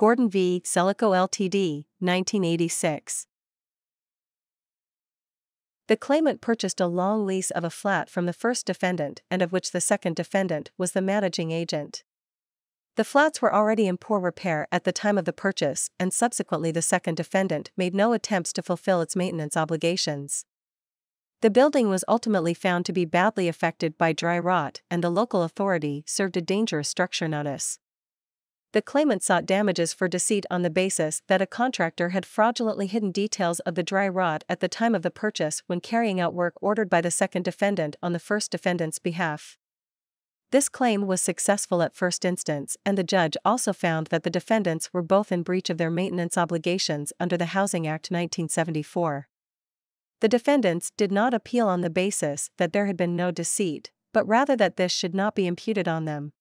Gordon v. Selico Ltd., 1986. The claimant purchased a long lease of a flat from the first defendant and of which the second defendant was the managing agent. The flats were already in poor repair at the time of the purchase, and subsequently, the second defendant made no attempts to fulfill its maintenance obligations. The building was ultimately found to be badly affected by dry rot, and the local authority served a dangerous structure notice. The claimant sought damages for deceit on the basis that a contractor had fraudulently hidden details of the dry rot at the time of the purchase when carrying out work ordered by the second defendant on the first defendant's behalf. This claim was successful at first instance, and the judge also found that the defendants were both in breach of their maintenance obligations under the Housing Act 1974. The defendants did not appeal on the basis that there had been no deceit, but rather that this should not be imputed on them.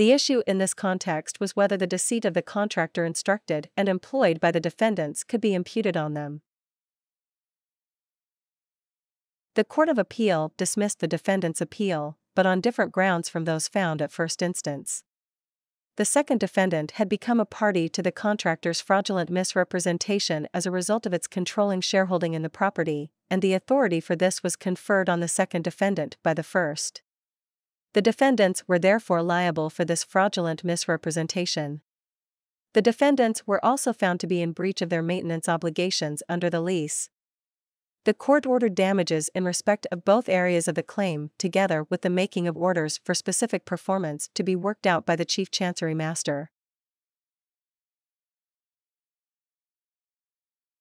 The issue in this context was whether the deceit of the contractor instructed and employed by the defendants could be imputed on them. The Court of Appeal dismissed the defendant's appeal, but on different grounds from those found at first instance. The second defendant had become a party to the contractor's fraudulent misrepresentation as a result of its controlling shareholding in the property, and the authority for this was conferred on the second defendant by the first. The defendants were therefore liable for this fraudulent misrepresentation. The defendants were also found to be in breach of their maintenance obligations under the lease. The court ordered damages in respect of both areas of the claim, together with the making of orders for specific performance to be worked out by the Chief Chancery Master.